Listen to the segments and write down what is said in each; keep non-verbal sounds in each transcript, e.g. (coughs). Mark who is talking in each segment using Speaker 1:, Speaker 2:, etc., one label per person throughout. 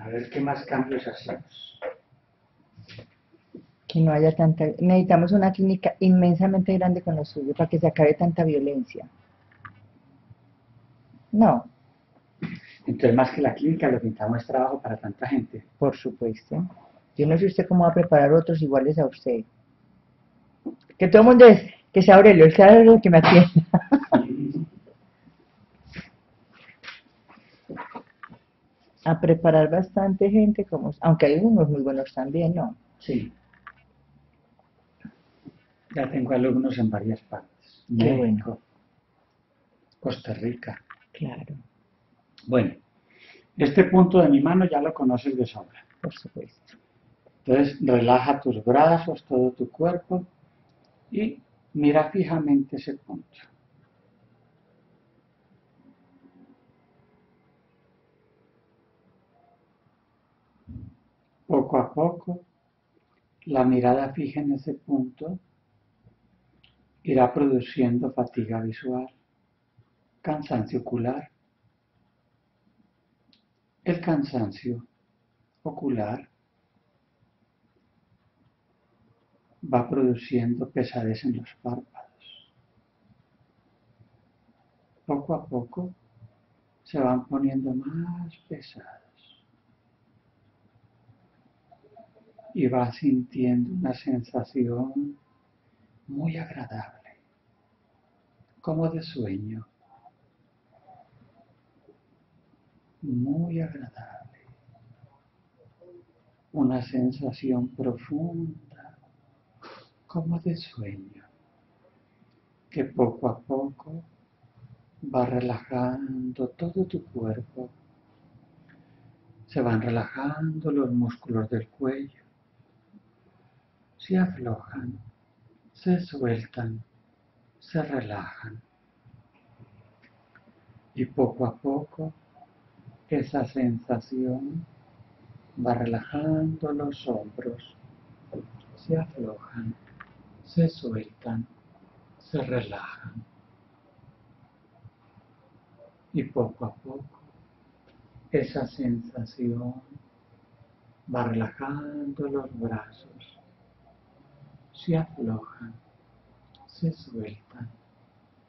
Speaker 1: A ver qué más cambios hacemos.
Speaker 2: Que no haya tanta... Necesitamos una clínica inmensamente grande con los suyos para que se acabe tanta violencia. No,
Speaker 1: Entonces, más que la clínica, lo que necesitamos es trabajo para tanta gente.
Speaker 2: por supuesto. Yo no sé usted cómo va a preparar otros iguales a usted. Que todo el mundo es, que sea Aurelio, el sea Aurelio que me atienda. (laughs) a preparar bastante gente, como, aunque hay unos muy buenos también, ¿no?
Speaker 1: Sí. Ya tengo alumnos en varias partes.
Speaker 2: Qué
Speaker 1: México, Costa Rica.
Speaker 2: Claro,
Speaker 1: Bueno, este punto de mi mano ya lo conoces de sobra.
Speaker 2: por supuesto.
Speaker 1: Entonces, relaja tus brazos, todo tu cuerpo y mira fijamente ese punto. Poco a poco, la mirada fija en ese punto irá produciendo fatiga visual, cansancio ocular. El cansancio ocular va produciendo pesadez en los párpados. Poco a poco se van poniendo más pesados y vas sintiendo una sensación muy agradable, como de sueño, muy agradable, una sensación profunda como de sueño, que poco a poco va relajando todo tu cuerpo. Se van relajando los músculos del cuello, se aflojan, se sueltan, se relajan. Y poco a poco esa sensación va relajando los hombros, se aflojan, se sueltan, se relajan. Y poco a poco esa sensación va relajando los brazos, se aflojan, se sueltan,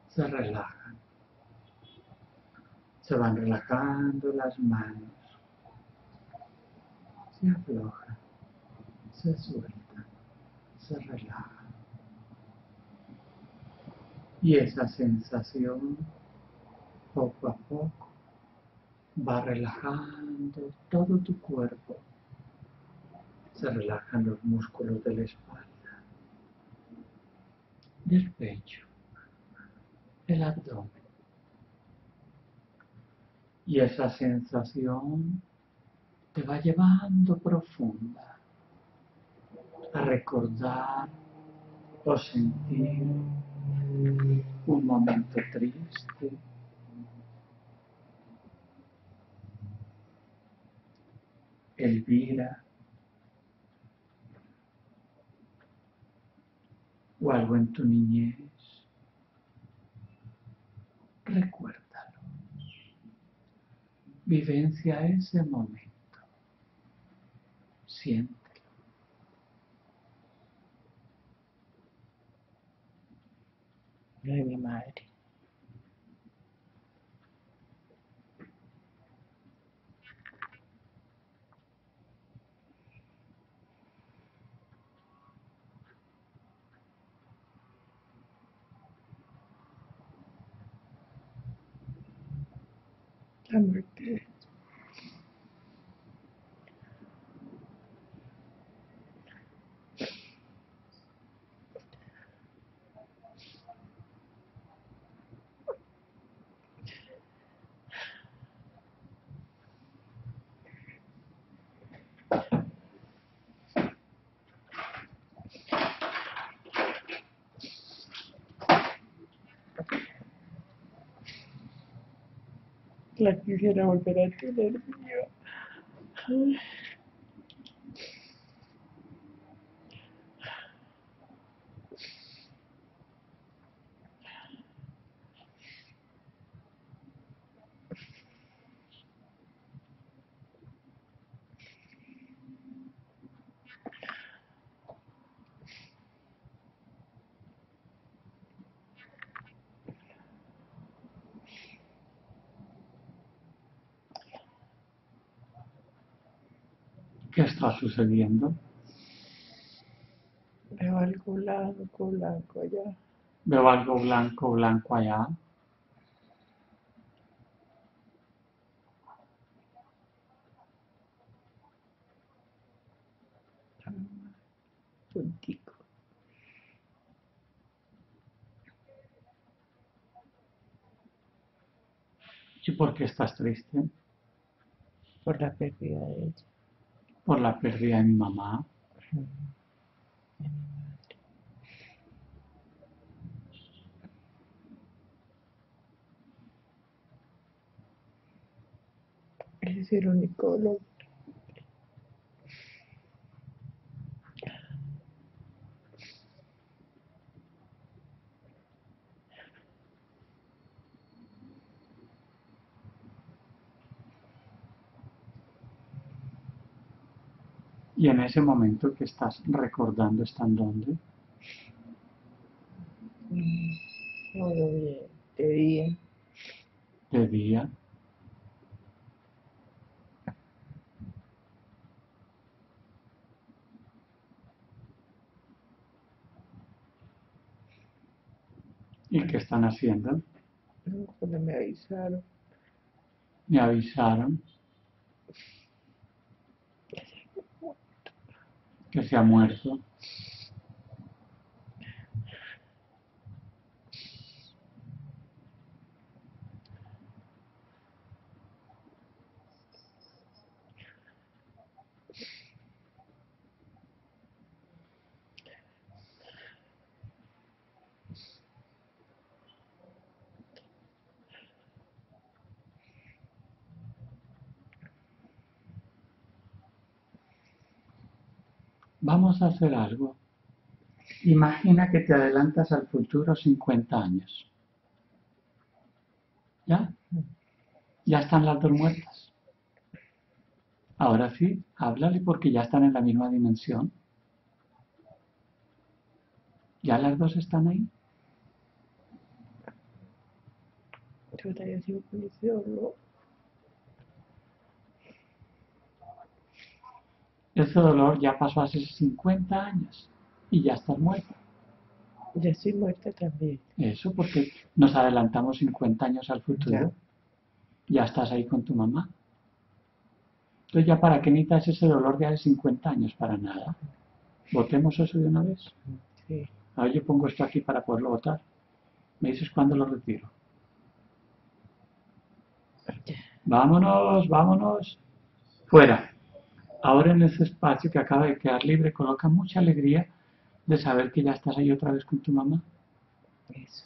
Speaker 1: se relajan. Se van relajando las manos, se aflojan, se sueltan, se relajan. Y esa sensación poco a poco va relajando todo tu cuerpo. Se relajan los músculos de la espalda, del pecho, el abdomen. Y esa sensación te va llevando profunda a recordar o sentir un momento triste, Elvira, o algo en tu niñez, recuérdalo. Vivencia ese momento. Siéntelo.
Speaker 2: Mi madre. La La quisiera volver a tener yo.
Speaker 1: Está sucediendo?
Speaker 2: Veo algo blanco, blanco allá.
Speaker 1: Veo algo blanco, blanco allá.
Speaker 2: Puntico.
Speaker 1: ¿Y por qué estás triste?
Speaker 2: Por la pérdida de ella.
Speaker 1: Por la pérdida de mi mamá.
Speaker 2: De mi madre. Ese es el único
Speaker 1: Y en ese momento que estás recordando, ¿están dónde?
Speaker 2: Todo bien. De día.
Speaker 1: De día. ¿Y qué están haciendo?
Speaker 2: ¿no? Cuando me avisaron.
Speaker 1: Me avisaron que se ha muerto. Vamos a hacer algo. Imagina que te adelantas al futuro 50 años. ¿Ya? Ya están las dos muertas. Ahora sí, háblale porque ya están en la misma dimensión. ¿Ya las dos están ahí?
Speaker 2: Yo todavía sigo con ese dolor.
Speaker 1: Ya pasó hace 50 años y ya estás muerta.
Speaker 2: Ya estoy muerta también.
Speaker 1: Eso porque nos adelantamos 50 años al futuro. Ya estás ahí con tu mamá. Entonces ya para qué necesitas ese dolor de hace 50 años, para nada. Votemos eso de una vez.
Speaker 2: Sí.
Speaker 1: Ahora yo pongo esto aquí para poderlo votar. Me dices cuándo lo retiro. Vámonos, vámonos. Fuera. Ahora en ese espacio que acaba de quedar libre, coloca mucha alegría de saber que ya estás ahí otra vez con tu mamá.
Speaker 2: Eso.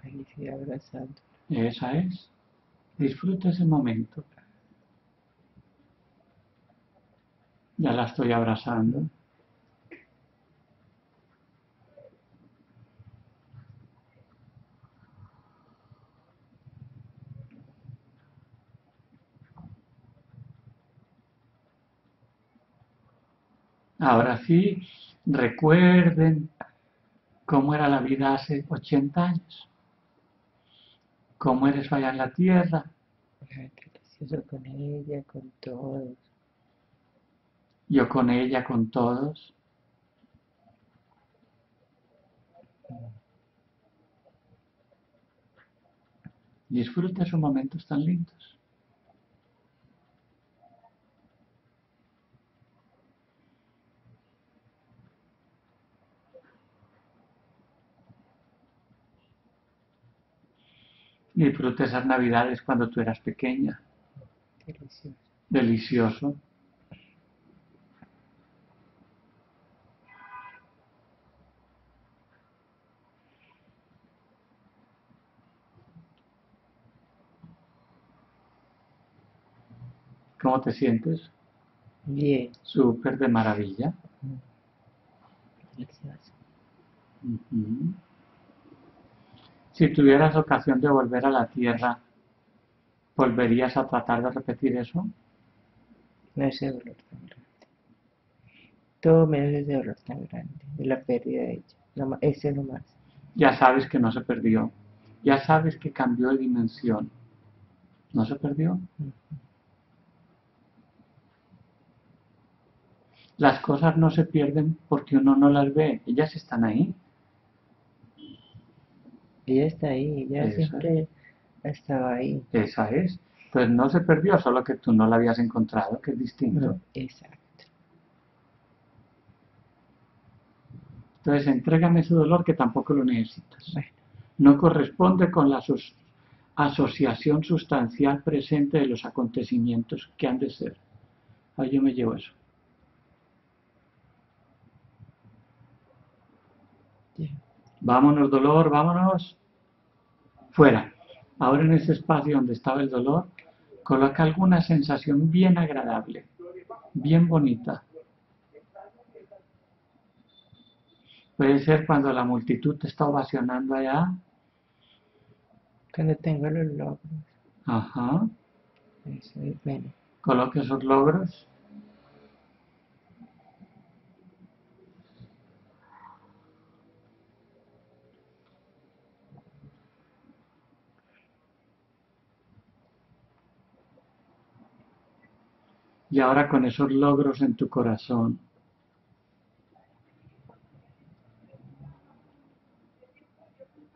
Speaker 2: Felicidad abrazando.
Speaker 1: Esa es. Disfruta ese momento. Ya la estoy abrazando. Ahora sí, recuerden cómo era la vida hace 80 años. Cómo eres allá en la tierra.
Speaker 2: Gracioso con ella, con todos.
Speaker 1: Yo con ella, con todos. Disfruta esos momentos tan lindos. Disfruta esas navidades cuando tú eras pequeña.
Speaker 2: Delicioso.
Speaker 1: Delicioso. ¿Cómo te sientes?
Speaker 2: Bien.
Speaker 1: Súper de maravilla.
Speaker 2: Delicioso.
Speaker 1: Ujú. Si tuvieras ocasión de volver a la Tierra, ¿volverías a tratar de repetir eso?
Speaker 2: No ese dolor tan grande. Todo menos ese dolor tan grande. De la pérdida de ella. No ma- ese nomás.
Speaker 1: Ya sabes que no se perdió. Ya sabes que cambió de dimensión. ¿No se perdió? Las cosas no se pierden porque uno no las ve, ellas están ahí.
Speaker 2: Ella está ahí, ella
Speaker 1: Esa.
Speaker 2: siempre estaba ahí.
Speaker 1: Esa es. Pues no se perdió, solo que tú no la habías encontrado, que es distinto.
Speaker 2: Exacto.
Speaker 1: Entonces, entrégame ese dolor que tampoco lo necesitas.
Speaker 2: Bueno,
Speaker 1: No corresponde con la aso- asociación sustancial presente de los acontecimientos que han de ser. Ahí yo me llevo eso.
Speaker 2: ya.
Speaker 1: Vámonos, dolor, vámonos. Fuera. Ahora en ese espacio donde estaba el dolor, coloca alguna sensación bien agradable, bien bonita. Puede ser cuando la multitud te está ovacionando allá.
Speaker 2: Cuando tengo los logros,
Speaker 1: Ajá.
Speaker 2: eso es bueno.
Speaker 1: Coloca esos logros. Y ahora con esos logros en tu corazón,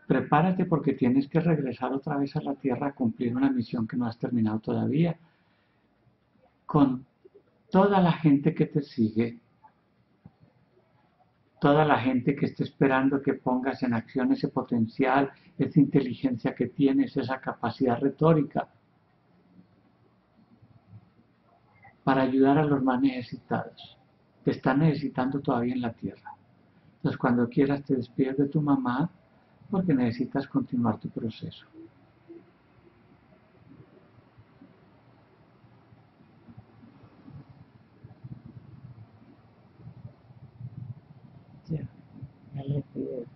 Speaker 1: prepárate porque tienes que regresar otra vez a la tierra a cumplir una misión que no has terminado todavía. Con toda la gente que te sigue, toda la gente que esté esperando que pongas en acción ese potencial, esa inteligencia que tienes, esa capacidad retórica, para ayudar a los más necesitados. Te están necesitando todavía en la tierra. Entonces, cuando quieras, te despides de tu mamá porque necesitas continuar tu proceso.
Speaker 2: Ya,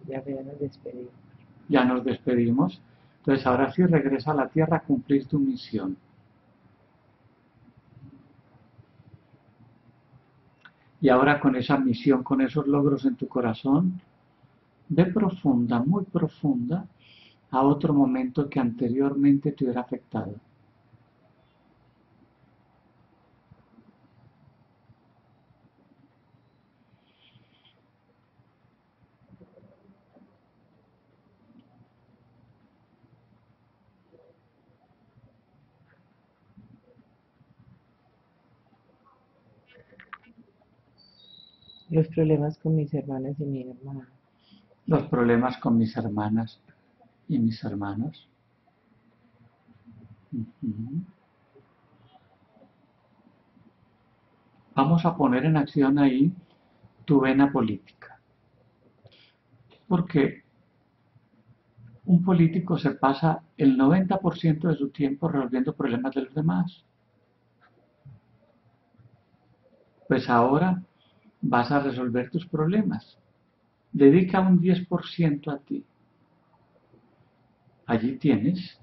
Speaker 2: ya ya nos despedimos.
Speaker 1: Ya nos despedimos. Entonces, ahora sí regresa a la tierra a cumplir tu misión. Y ahora con esa misión, con esos logros en tu corazón, ve profunda, muy profunda, a otro momento que anteriormente te hubiera afectado.
Speaker 2: Los problemas con mis hermanas y mi hermana.
Speaker 1: Los problemas con mis hermanas y mis hermanos. Vamos a poner en acción ahí tu vena política. Porque un político se pasa el 90% de su tiempo resolviendo problemas de los demás. Pues ahora vas a resolver tus problemas. Dedica un 10% a ti. Allí tienes.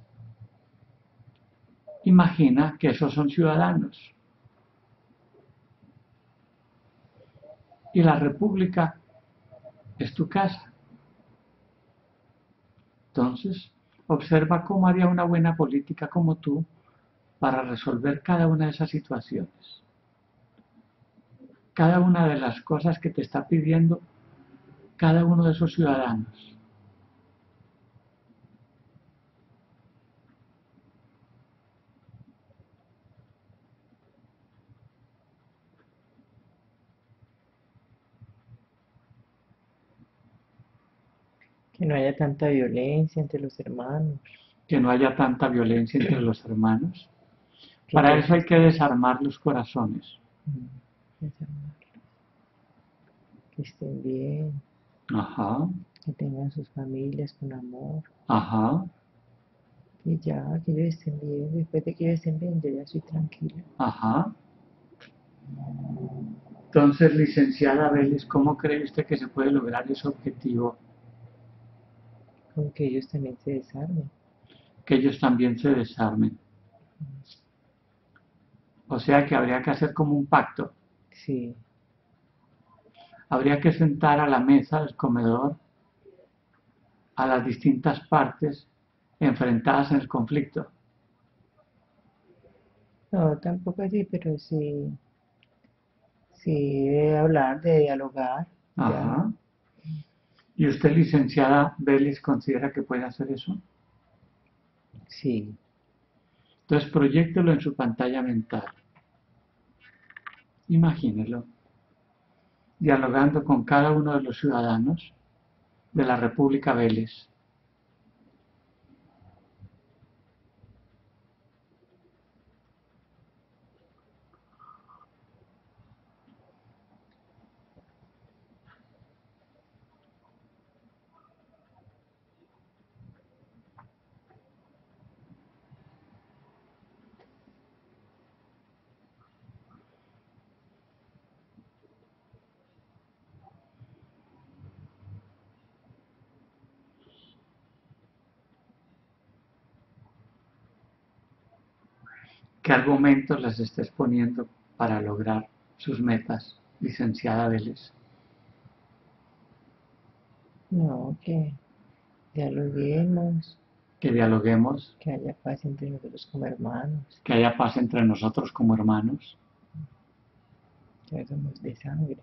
Speaker 1: Imagina que esos son ciudadanos. Y la república es tu casa. Entonces, observa cómo haría una buena política como tú para resolver cada una de esas situaciones. Cada una de las cosas que te está pidiendo cada uno de esos ciudadanos.
Speaker 2: Que no haya tanta violencia entre los hermanos.
Speaker 1: que no haya tanta violencia entre los hermanos. Para eso hay que desarmar los corazones.
Speaker 2: Que estén bien,
Speaker 1: Ajá,
Speaker 2: que tengan sus familias con amor.
Speaker 1: ajá,
Speaker 2: Y ya, que ellos estén bien. Después de que ellos estén bien, yo ya soy tranquila.
Speaker 1: ajá. Entonces, licenciada Vélez, ¿cómo cree usted que se puede lograr ese objetivo?
Speaker 2: Con que ellos también se desarmen.
Speaker 1: Que ellos también se desarmen. O sea que habría que hacer como un pacto.
Speaker 2: Sí,
Speaker 1: Habría que sentar a la mesa del comedor a las distintas partes enfrentadas en el conflicto.
Speaker 2: no, tampoco así, pero sí, Sí, de hablar, de dialogar. ya.
Speaker 1: Ajá. ¿Y usted, licenciada Vélez, considera que puede hacer eso?
Speaker 2: Sí,
Speaker 1: Entonces, proyectelo en su pantalla mental. Imagínelo. Dialogando con cada uno de los ciudadanos de la República Vélez. ¿Qué argumentos les está exponiendo para lograr sus metas, licenciada Vélez?
Speaker 2: no, que dialoguemos,
Speaker 1: Que dialoguemos,
Speaker 2: que haya paz entre nosotros como hermanos,
Speaker 1: que haya paz entre nosotros como hermanos,
Speaker 2: que somos de sangre.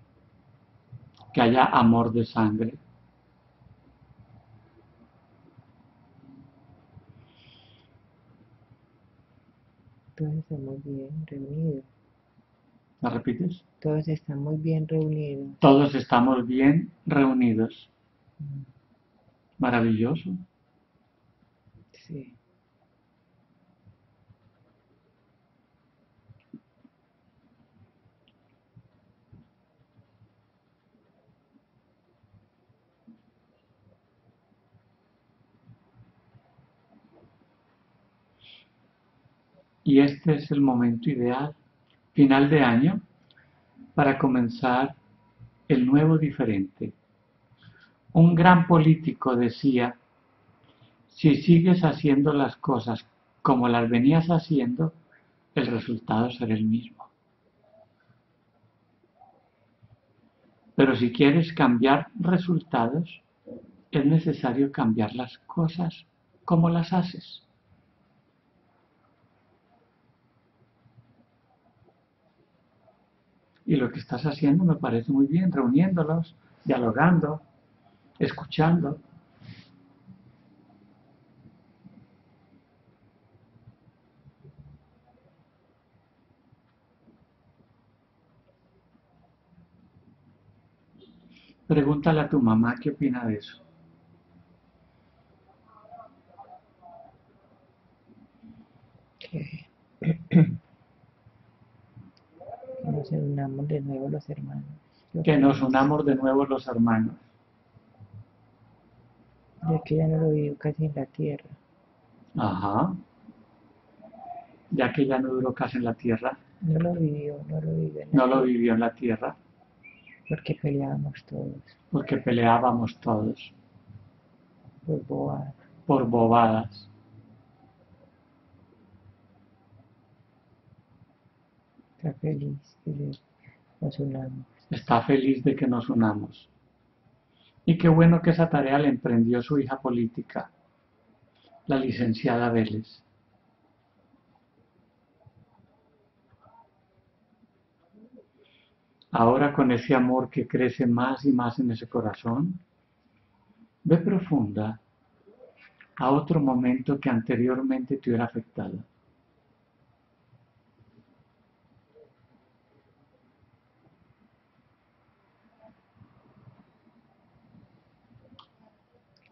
Speaker 1: que haya amor de sangre,
Speaker 2: Todos estamos bien reunidos,
Speaker 1: ¿me repites?
Speaker 2: todos estamos bien reunidos.
Speaker 1: Todos estamos bien reunidos. Maravilloso.
Speaker 2: Sí,
Speaker 1: Y este es el momento ideal, final de año, para comenzar el nuevo diferente. Un gran político decía, si sigues haciendo las cosas como las venías haciendo, el resultado será el mismo. Pero si quieres cambiar resultados, es necesario cambiar las cosas como las haces. Y lo que estás haciendo me parece muy bien, reuniéndolos, dialogando, escuchando. Pregúntale a tu mamá qué opina de eso.
Speaker 2: que (clears throat) que nos unamos de nuevo los hermanos.
Speaker 1: Que nos unamos de nuevo los hermanos.
Speaker 2: Ya que ya no lo vivo casi en la tierra.
Speaker 1: Ajá. Ya que ya no duró casi en la tierra,
Speaker 2: No lo vivió, no lo vivió en la
Speaker 1: no lo
Speaker 2: tierra,
Speaker 1: vivió en la tierra,
Speaker 2: porque peleábamos todos
Speaker 1: porque peleábamos todos
Speaker 2: por bobadas.
Speaker 1: por bobadas.
Speaker 2: Está feliz que nos unamos.
Speaker 1: Está feliz de que nos unamos. Y qué bueno que esa tarea le emprendió su hija política, la licenciada Vélez. Ahora con ese amor que crece más y más en ese corazón, ve profunda a otro momento que anteriormente te hubiera afectado.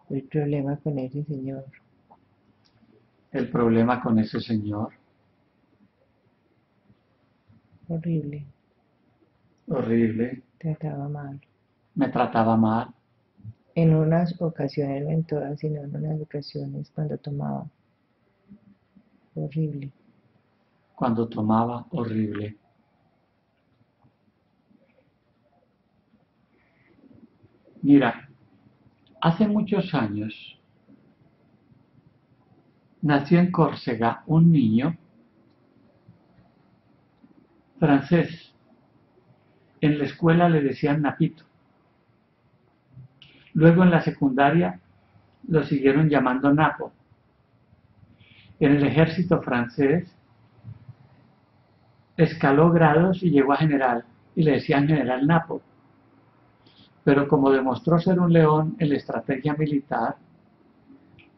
Speaker 2: El problema con ese señor,
Speaker 1: El problema con ese señor,
Speaker 2: horrible,
Speaker 1: horrible,
Speaker 2: trataba mal.
Speaker 1: me trataba mal,
Speaker 2: En unas ocasiones, no en todas, sino en unas ocasiones cuando tomaba. Horrible.
Speaker 1: cuando tomaba, horrible. Mira, hace muchos años nació en Córcega un niño francés. En la escuela le decían Napito. Luego en la secundaria lo siguieron llamando Napo. En el ejército francés escaló grados y llegó a general. y le decían general Napo. Pero como demostró ser un león en la estrategia militar,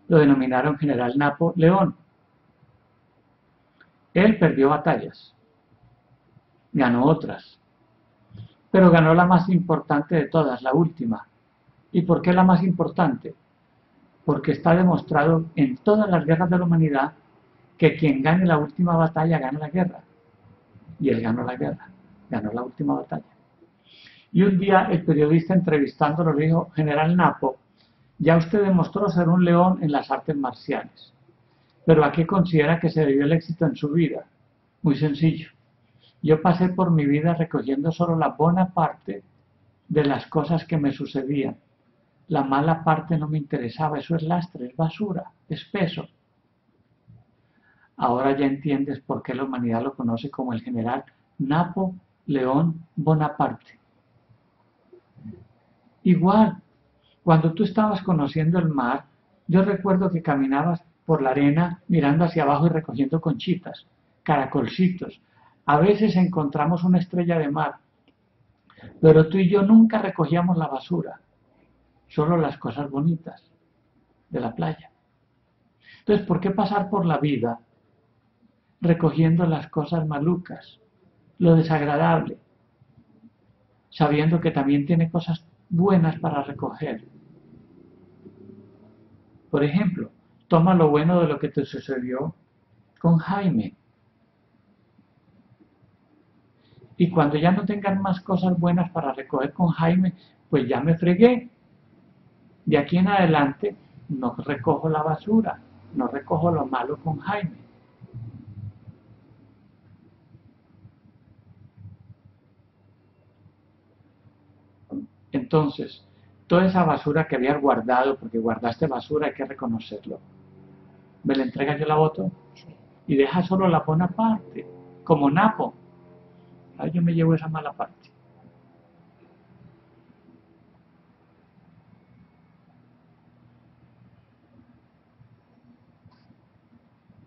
Speaker 1: lo denominaron general Napo León. Él perdió batallas, ganó otras, pero ganó la más importante de todas, la última. ¿Y por qué la más importante? Porque está demostrado en todas las guerras de la humanidad que quien gane la última batalla gana la guerra. Y él ganó la guerra, ganó la última batalla. Y un día el periodista entrevistándolo le dijo, General Napo, ya usted demostró ser un león en las artes marciales, pero ¿a qué considera que se debió el éxito en su vida? Muy sencillo. Yo pasé por mi vida recogiendo solo la buena parte de las cosas que me sucedían. La mala parte no me interesaba, eso es lastre, es basura, es peso. Ahora ya entiendes por qué la humanidad lo conoce como el general Napo León Bonaparte. Igual, cuando tú estabas conociendo el mar, yo recuerdo que caminabas por la arena mirando hacia abajo y recogiendo conchitas, caracolcitos. A veces encontramos una estrella de mar, pero tú y yo nunca recogíamos la basura, solo las cosas bonitas de la playa. Entonces, ¿por qué pasar por la vida recogiendo las cosas malucas, lo desagradable, sabiendo que también tiene cosas buenas para recoger? Por ejemplo, toma lo bueno de lo que te sucedió con Jaime. Y cuando ya no tengan más cosas buenas para recoger con Jaime, pues ya me fregué. De aquí en adelante no recojo la basura, no recojo lo malo con Jaime. Entonces, toda esa basura que habías guardado, porque guardaste basura, hay que reconocerlo. ¿Me la entrega yo la voto? Y deja solo la buena parte, como Napo. Ay, yo me llevo esa mala parte.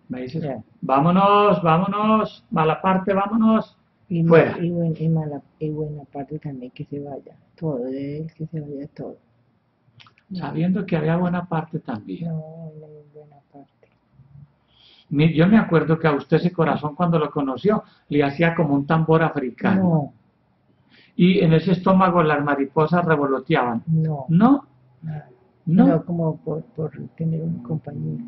Speaker 1: Me dices, vámonos, vámonos, mala parte, vámonos.
Speaker 2: Y,
Speaker 1: Fuera.
Speaker 2: y, buen- y mala, y buena parte también que se vaya. Todo de él, que se vaya todo.
Speaker 1: Sabiendo que había buena parte también.
Speaker 2: No, no hay buena parte.
Speaker 1: Yo me acuerdo que a usted ese corazón cuando lo conoció le hacía como un tambor africano.
Speaker 2: No,
Speaker 1: Y en ese estómago las mariposas revoloteaban.
Speaker 2: no,
Speaker 1: no. No,
Speaker 2: como por, por tener una compañía.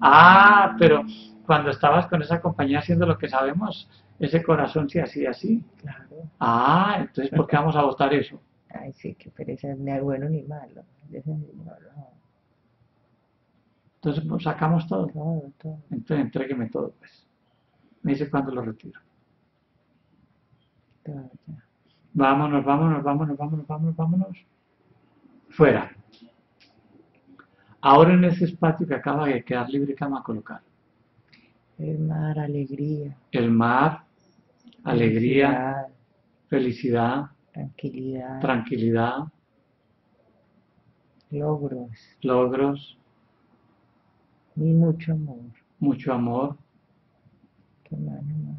Speaker 1: Ah, pero cuando estabas con esa compañía haciendo lo que sabemos, ese corazón se hacía así.
Speaker 2: Claro.
Speaker 1: Ah, entonces ¿por qué vamos a votar eso?
Speaker 2: Ay, sí, que pereza, ni bueno ni malo.
Speaker 1: Entonces pues, sacamos todo.
Speaker 2: todo, todo.
Speaker 1: Entonces entrégueme todo, pues. Me dice cuándo lo retiro.
Speaker 2: todo.
Speaker 1: Vámonos, vámonos, vámonos, vámonos, vámonos, vámonos. Fuera. Ahora en ese espacio que acaba de quedar libre, ¿qué vamos a colocar?
Speaker 2: El mar, alegría.
Speaker 1: El mar, alegría,
Speaker 2: felicidad, Tranquilidad.
Speaker 1: tranquilidad,
Speaker 2: logros.
Speaker 1: logros,
Speaker 2: Y mucho amor.
Speaker 1: mucho amor.
Speaker 2: ¿Qué más, no más?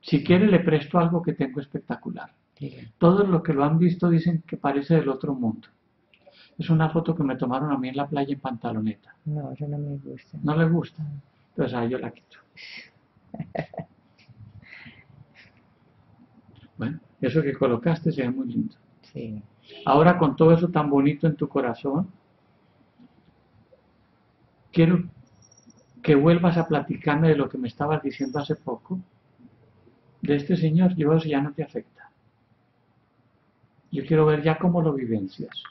Speaker 1: Si quiere le presto algo que tengo espectacular. Todos los que lo han visto dicen que parece del otro mundo. Es una foto que me tomaron a mí en la playa en pantaloneta.
Speaker 2: No, eso no me gusta.
Speaker 1: ¿No le gusta? Entonces ahí yo la quito. Bueno, eso que colocaste se ve muy lindo.
Speaker 2: Sí.
Speaker 1: Ahora con todo eso tan bonito en tu corazón, quiero que vuelvas a platicarme de lo que me estabas diciendo hace poco, de este señor, yo eso ya no te afecta. Yo quiero ver ya cómo lo vivencias.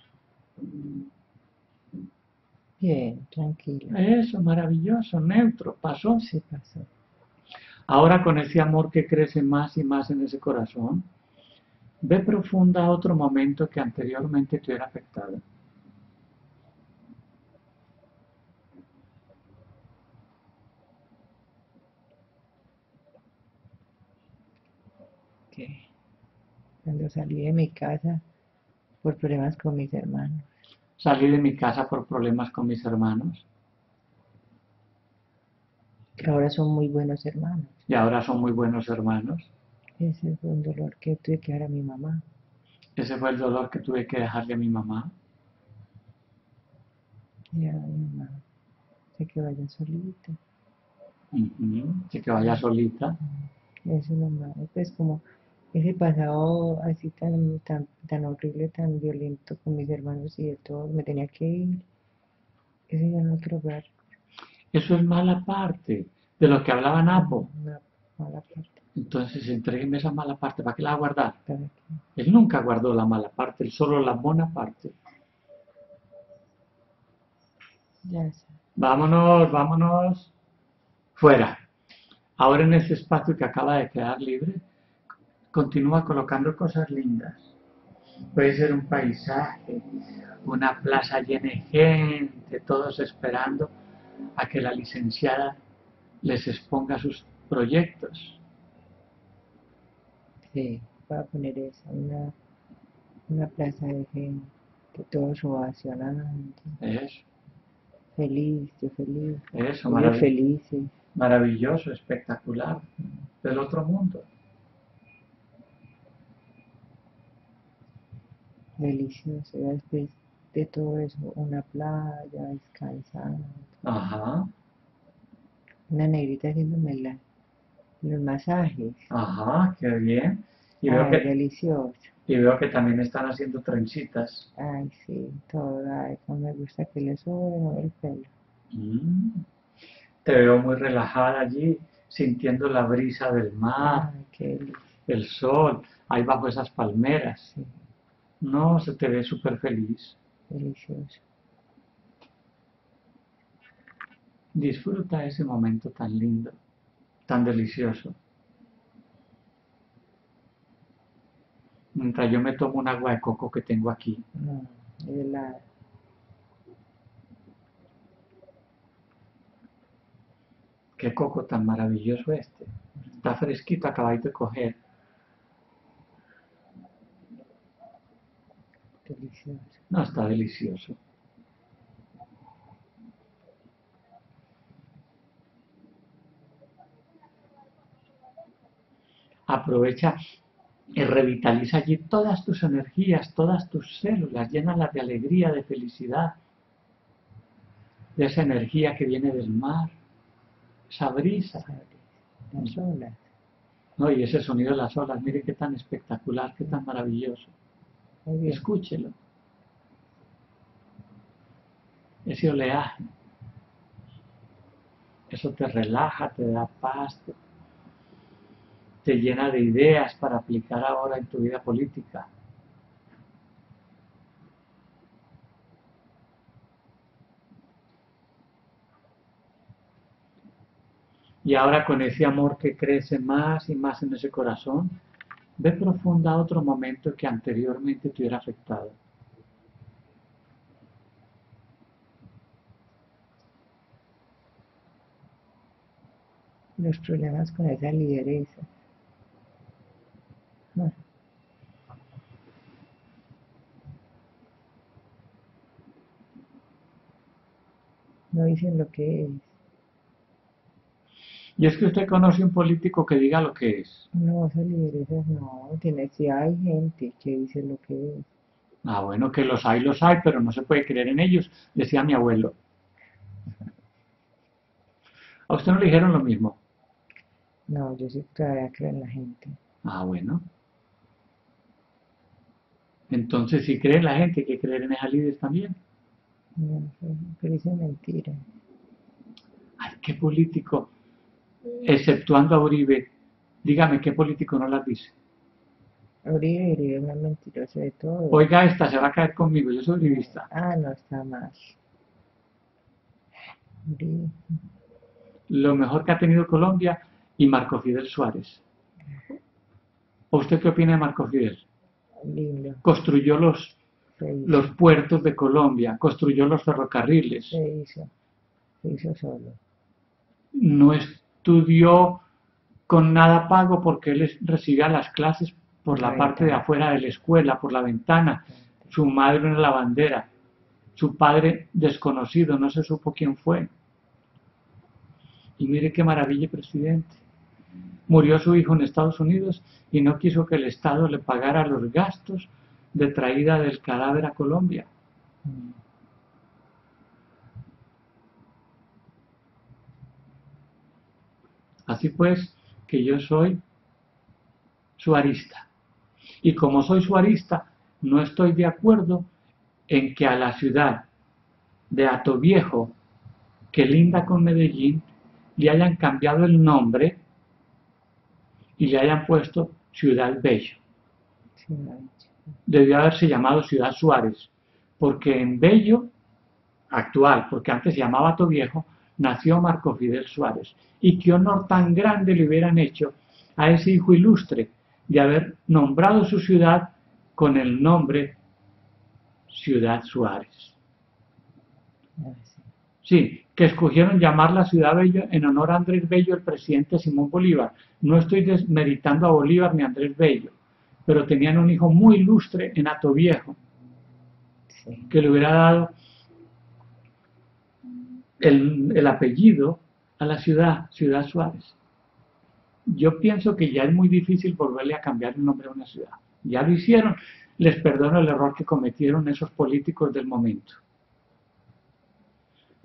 Speaker 2: Bien, tranquilo.
Speaker 1: Eso, maravilloso, neutro, pasó.
Speaker 2: Sí pasó.
Speaker 1: Ahora con ese amor que crece más y más en ese corazón, ve profunda otro momento que anteriormente te hubiera afectado.
Speaker 2: cuando salí de mi casa por problemas con mis hermanos.
Speaker 1: Salí de mi casa por problemas con mis hermanos
Speaker 2: que ahora son muy buenos hermanos.
Speaker 1: y ahora son muy buenos hermanos.
Speaker 2: Ese fue un dolor que tuve que dar a mi mamá.
Speaker 1: Ese fue el dolor que tuve que dejarle a mi mamá.
Speaker 2: Ya, mi mamá. Sé que vaya solita.
Speaker 1: Ujú, Sí, que vaya solita.
Speaker 2: Eso es lo malo. Pues como ese pasado así tan, tan, tan horrible, tan violento con mis hermanos y de todo, me tenía que ir. Ese ya no quiero ver.
Speaker 1: Eso es mala parte de lo que hablaba Napo. Entonces, entrégueme esa mala parte. ¿Para qué la va a guardar? Él nunca guardó la mala parte, él solo la buena parte. Vámonos, vámonos fuera. Ahora en ese espacio que acaba de quedar libre, continúa colocando cosas lindas. Puede ser un paisaje, una plaza llena de gente, todos esperando a que la licenciada les exponga sus proyectos.
Speaker 2: Sí, voy a poner esa, una, una plaza de gente, todos ovacionando,
Speaker 1: Eso,
Speaker 2: feliz, yo feliz,
Speaker 1: eso, marav-
Speaker 2: felices.
Speaker 1: maravilloso, espectacular, del otro mundo.
Speaker 2: Delicioso, después de todo eso, una playa, descansando,
Speaker 1: Ajá,
Speaker 2: una negrita haciéndome la- los masajes.
Speaker 1: ajá, qué bien. Y veo
Speaker 2: Ay,
Speaker 1: que,
Speaker 2: delicioso.
Speaker 1: y veo que también están haciendo trencitas.
Speaker 2: Ay, sí, todo, ay, cómo me gusta que le suben el pelo.
Speaker 1: Mm. Te veo muy relajada allí, sintiendo la brisa del mar,
Speaker 2: Ay, qué
Speaker 1: el sol, ahí bajo esas palmeras.
Speaker 2: sí,
Speaker 1: No, se te ve súper feliz.
Speaker 2: delicioso.
Speaker 1: Disfruta ese momento tan lindo, tan delicioso. Mientras yo me tomo un agua de coco que tengo aquí.
Speaker 2: La,
Speaker 1: Qué coco tan maravilloso este. Está fresquito, acabadito de coger.
Speaker 2: delicioso.
Speaker 1: No, está delicioso. Aprovecha y revitaliza allí todas tus energías, todas tus células, llénalas de alegría, de felicidad, de esa energía que viene del mar, esa brisa.
Speaker 2: Las olas.
Speaker 1: ¿no? Y ese sonido de las olas, mire qué tan espectacular, qué tan maravilloso. Escúchelo. Ese oleaje. Eso te relaja, te da paz, te, te llena de ideas para aplicar ahora en tu vida política. Y ahora con ese amor que crece más y más en ese corazón, ve profunda otro momento que anteriormente te hubiera afectado.
Speaker 2: Los problemas con esa lideresa. No dicen lo que es.
Speaker 1: Y es que usted conoce un político que diga lo que es.
Speaker 2: No, esas lideresas no. Tiene, si hay gente que dice lo que es.
Speaker 1: Ah, bueno, que los hay, los hay, pero no se puede creer en ellos, decía mi abuelo. ¿A usted no le dijeron lo mismo?
Speaker 2: No, yo sí todavía creo en la gente.
Speaker 1: Ah, bueno. Entonces, si cree en la gente, hay que creer en esa líder también.
Speaker 2: Pero dicen mentiras.
Speaker 1: Ay, qué político, exceptuando a Uribe, dígame qué político no las dice.
Speaker 2: Uribe, Uribe es más mentiroso de todo.
Speaker 1: Oiga, esta se va a caer conmigo, yo soy uribista.
Speaker 2: Ah, no está más. Uribe.
Speaker 1: Lo mejor que ha tenido Colombia y Marco Fidel Suárez. ¿O usted qué opina de Marco Fidel?
Speaker 2: Lindo.
Speaker 1: Construyó los, los puertos de Colombia, construyó los ferrocarriles,
Speaker 2: Se hizo. Se hizo solo.
Speaker 1: no estudió con nada pago porque él recibía las clases por la
Speaker 2: La
Speaker 1: parte de afuera de la escuela, por la ventana. Su madre era la bandera, su padre desconocido, no se supo quién fue. Y mire qué maravilla, presidente. Murió su hijo en Estados Unidos y no quiso que el Estado le pagara los gastos de traída del cadáver a Colombia. Así pues, que yo soy suarista. Y como soy suarista, no estoy de acuerdo en que a la ciudad de Atoviejo, que linda con Medellín, le hayan cambiado el nombre y le hayan puesto Ciudad Bello. Debió haberse llamado Ciudad Suárez, porque en Bello, actual, porque antes se llamaba Atoviejo, nació Marco Fidel Suárez. Y qué honor tan grande le hubieran hecho a ese hijo ilustre de haber nombrado su ciudad con el nombre Ciudad Suárez. Sí, que escogieron llamar la ciudad Bello en honor a Andrés Bello, el presidente Simón Bolívar. No estoy desmeritando a Bolívar ni a Andrés Bello, pero tenían un hijo muy ilustre en Atoviejo, que le hubiera dado el, el apellido a la ciudad, Ciudad Suárez. Yo pienso que ya es muy difícil volverle a cambiar el nombre a una ciudad. Ya lo hicieron. Les perdono el error que cometieron esos políticos del momento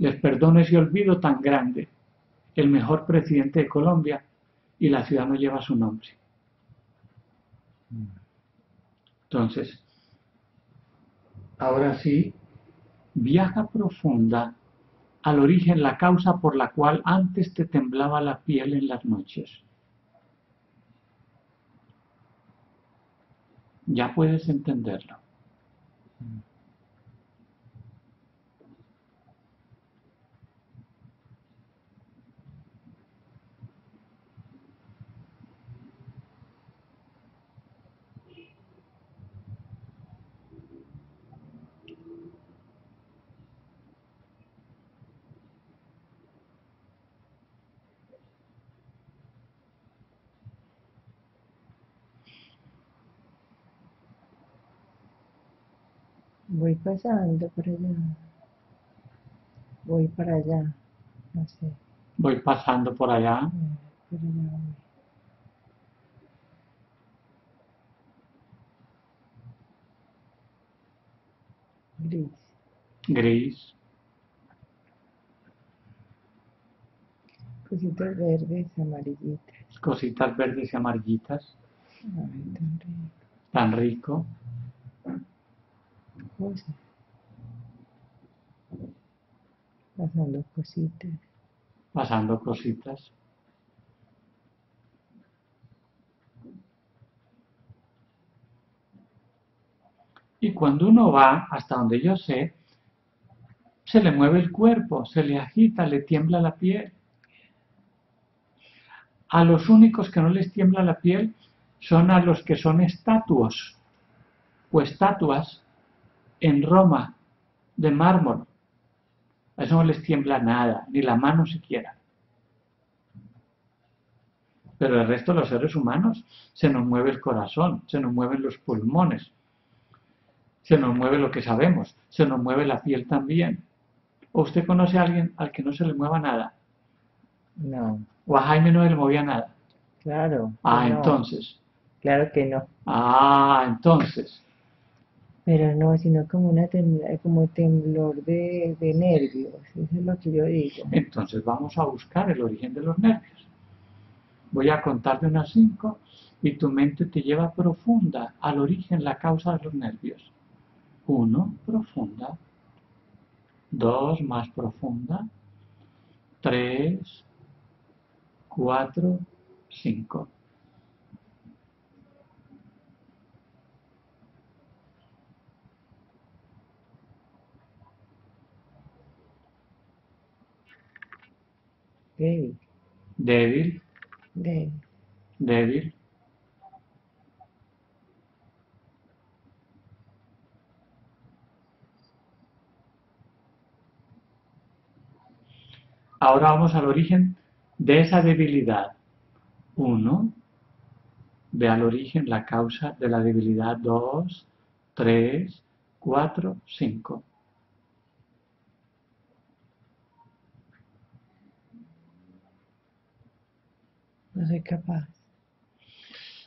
Speaker 1: les perdono ese olvido tan grande. El mejor presidente de Colombia y la ciudad no lleva su nombre. Entonces, ahora sí, viaja profunda al origen, la causa por la cual antes te temblaba la piel en las noches. Ya puedes entenderlo.
Speaker 2: Voy pasando por allá. Voy para allá. No sé.
Speaker 1: Voy pasando por allá.
Speaker 2: eh, Por allá voy. Gris.
Speaker 1: Gris.
Speaker 2: Cositas verdes, amarillitas.
Speaker 1: Cositas verdes y amarillitas.
Speaker 2: Ay, tan rico.
Speaker 1: Tan rico.
Speaker 2: Pasando cositas.
Speaker 1: Pasando cositas. Y cuando uno va, hasta donde yo sé, se le mueve el cuerpo, se le agita, le tiembla la piel. A los únicos que no les tiembla la piel son a los que son estatuos o estatuas en Roma de mármol. A eso no les tiembla nada, ni la mano siquiera. Pero el resto de los seres humanos se nos mueve el corazón, se nos mueven los pulmones, se nos mueve lo que sabemos, se nos mueve la piel también. ¿O usted conoce a alguien al que no se le mueva nada?
Speaker 2: No,
Speaker 1: ¿O a Jaime no se le movía nada?
Speaker 2: claro.
Speaker 1: Ah,
Speaker 2: no,
Speaker 1: entonces.
Speaker 2: Claro que no.
Speaker 1: Ah, entonces.
Speaker 2: Pero no, sino como una como temblor de, de nervios. Eso es lo que yo digo.
Speaker 1: Entonces vamos a buscar el origen de los nervios. Voy a contar de unas cinco y tu mente te lleva profunda al origen, la causa de los nervios. Uno, profunda. Dos, más profunda. Tres, cuatro, cinco.
Speaker 2: Débil.
Speaker 1: Débil.
Speaker 2: Débil.
Speaker 1: Débil. Ahora vamos al origen de esa debilidad. Uno, ve al origen la causa de la debilidad. Dos, tres, cuatro, cinco.
Speaker 2: No soy capaz.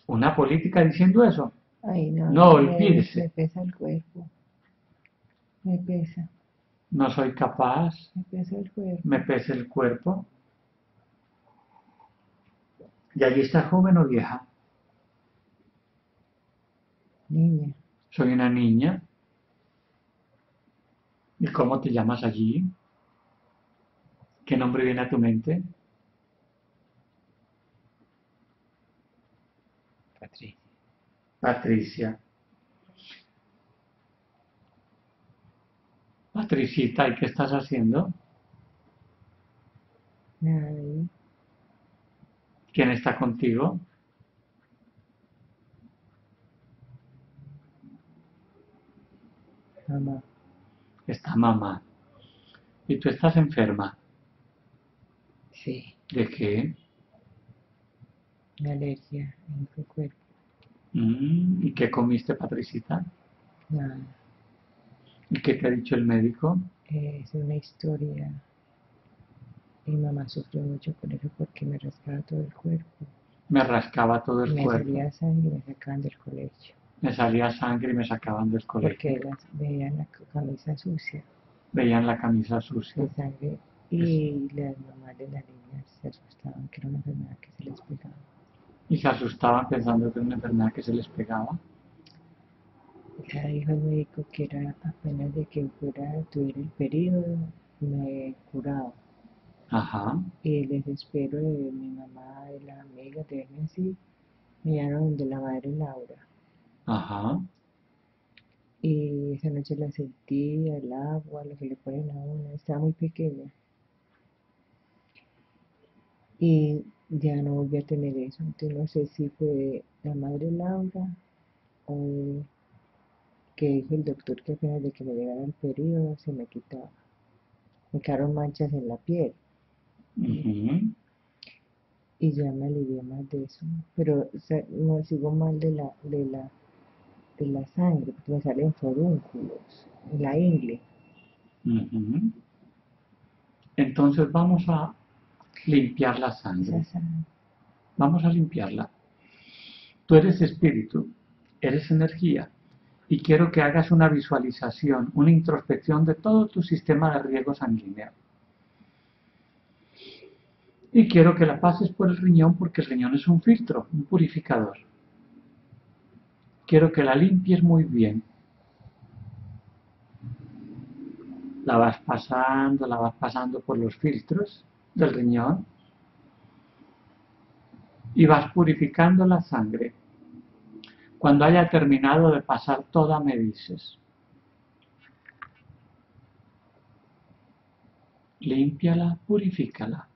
Speaker 1: Una política diciendo eso.
Speaker 2: Ay, no,
Speaker 1: no, olvídese.
Speaker 2: Me, me pesa el cuerpo. Me pesa.
Speaker 1: No soy capaz.
Speaker 2: Me pesa el cuerpo.
Speaker 1: Me pesa el cuerpo. ¿Y allí está joven o vieja?
Speaker 2: Niña.
Speaker 1: Soy una niña. ¿Y cómo te llamas allí? ¿Qué nombre viene a tu mente?
Speaker 2: Patricia.
Speaker 1: Patricia. Patricita, ¿y qué estás haciendo?
Speaker 2: Nadie.
Speaker 1: ¿Quién está contigo?
Speaker 2: Mamá.
Speaker 1: Está mamá. ¿Y tú estás enferma?
Speaker 2: Sí.
Speaker 1: ¿De qué?
Speaker 2: Una alergia en su cuerpo.
Speaker 1: Mm, ¿Y qué comiste, Patricita?
Speaker 2: Nada.
Speaker 1: ¿Y qué te ha dicho el médico?
Speaker 2: Es una historia. Mi mamá sufrió mucho con eso porque me rascaba todo el cuerpo.
Speaker 1: Me rascaba todo el
Speaker 2: me
Speaker 1: cuerpo.
Speaker 2: salía sangre y me sacaban del colegio.
Speaker 1: Me salía sangre y me sacaban del colegio.
Speaker 2: Porque las veían la camisa sucia
Speaker 1: Veían la camisa sucia.
Speaker 2: de sangre y las mamás de las niñas se asustaban que era una enfermedad que se les pegaba.
Speaker 1: Y se asustaban pensando que era una enfermedad que se les pegaba.
Speaker 2: Ya dijo el médico que era apenas de que fuera, tuviera el periodo, me curaba.
Speaker 1: Ajá.
Speaker 2: Y el desespero de mi mamá, de la amiga, de verme así, me llamaron de la madre Laura.
Speaker 1: Ajá.
Speaker 2: Y esa noche la sentí, el agua, lo que le ponen a uno, estaba muy pequeña. Y ya no volví a tener eso, entonces no sé si fue la madre Laura o que dijo el doctor que apenas de que me llegara el periodo se me quitaba. Me quedaron manchas en la piel y ya me alivié más de eso. Pero o sea, no sigo mal de la, de la, de la sangre, porque me salen forúnculos en la ingle.
Speaker 1: Entonces vamos a limpiar la sangre. Vamos a limpiarla. Tú eres espíritu, eres energía. Y quiero que hagas una visualización, una introspección de todo tu sistema de riego sanguíneo. Y quiero que la pases por el riñón porque el riñón es un filtro, un purificador. Quiero que la limpies muy bien. La vas pasando, la vas pasando por los filtros del riñón y vas purificando la sangre. Cuando haya terminado de pasar toda, me dices. Límpiala, purifícala.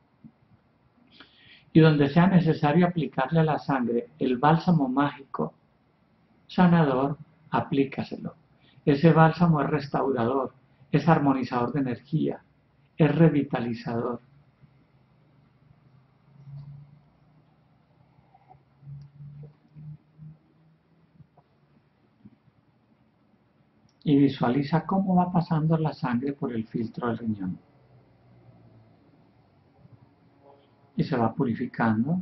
Speaker 1: Y donde sea necesario aplicarle a la sangre el bálsamo mágico, sanador, aplícaselo. Ese bálsamo es restaurador, es armonizador de energía, es revitalizador. Y visualiza cómo va pasando la sangre por el filtro del riñón. Y se va purificando.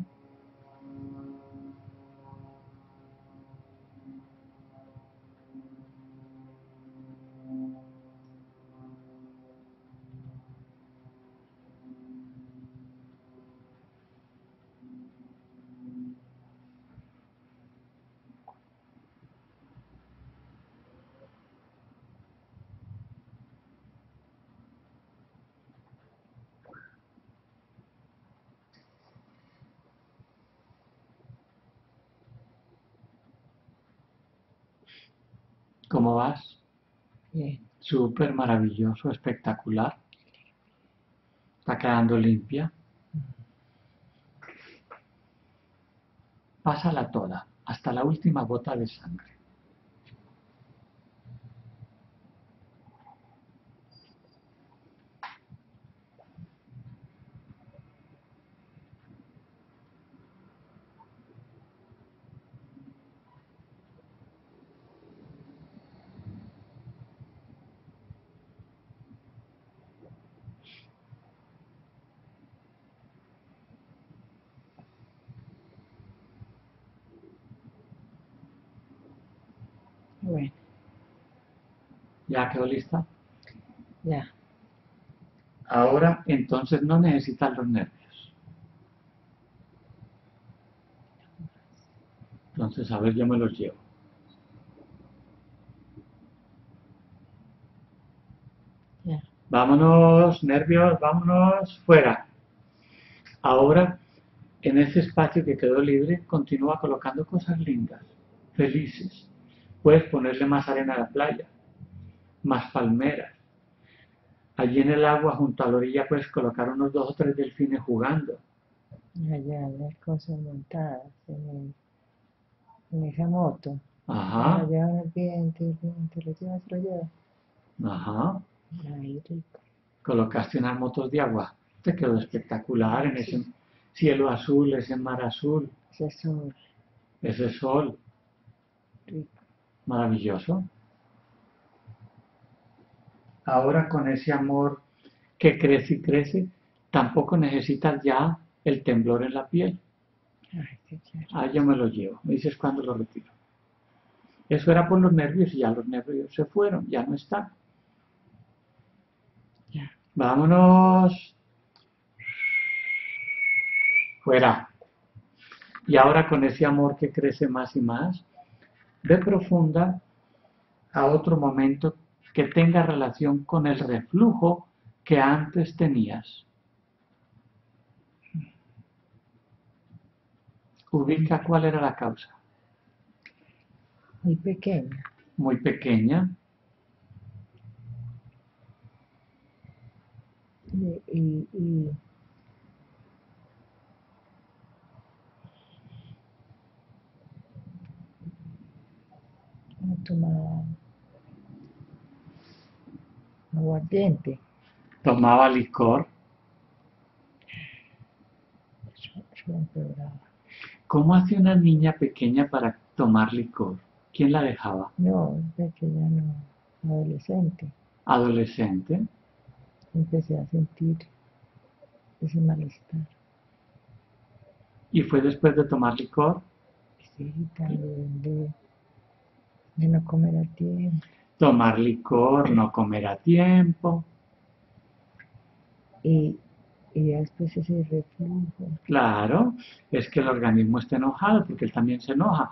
Speaker 1: ¿Cómo vas? Súper maravilloso, espectacular. Está quedando limpia. Pásala toda, hasta la última gota de sangre. ¿Ya quedó lista?
Speaker 2: Ya.
Speaker 1: Ahora, entonces no necesitas los nervios. Entonces, a ver, yo me los llevo.
Speaker 2: Ya.
Speaker 1: Vámonos, nervios, vámonos, fuera. Ahora, en ese espacio que quedó libre, continúa colocando cosas lindas, felices. Puedes ponerle más arena a la playa, más palmeras. Allí en el agua, junto a la orilla, puedes colocar unos dos o tres delfines jugando.
Speaker 2: Allá las cosas montadas en, el- en esa moto.
Speaker 1: Ajá,
Speaker 2: Lo llevan el viento, el viento, lo se
Speaker 1: ajá.
Speaker 2: Ahí rico.
Speaker 1: Colocaste unas motos de agua. Te quedó espectacular en ese cielo azul, ese mar azul,
Speaker 2: Ese sol
Speaker 1: ese sol
Speaker 2: rico.
Speaker 1: maravilloso. Ahora con ese amor que crece y crece, tampoco necesitas ya el temblor en la piel. Ah, yo me lo llevo. Me dices cuándo lo retiro. Eso era por los nervios y ya los nervios se fueron, ya no están. Vámonos. Fuera. Y ahora con ese amor que crece más y más, ve profunda a otro momento que tenga relación con el reflujo que antes tenías. Ubica cuál era la causa.
Speaker 2: Muy pequeña.
Speaker 1: Muy pequeña,
Speaker 2: Y, y, y no tomaba aguardiente.
Speaker 1: tomaba licor. ¿Cómo hace una niña pequeña para tomar licor? ¿Quién la dejaba?
Speaker 2: No, de que ya no, adolescente,
Speaker 1: ¿Adolescente?
Speaker 2: empecé a sentir ese malestar.
Speaker 1: ¿Y fue después de tomar licor?
Speaker 2: Sí, también de, de no comer a tiempo.
Speaker 1: Tomar licor, no comer a tiempo.
Speaker 2: Y, y después ese reflujo.
Speaker 1: Claro, es que el organismo está enojado porque él también se enoja.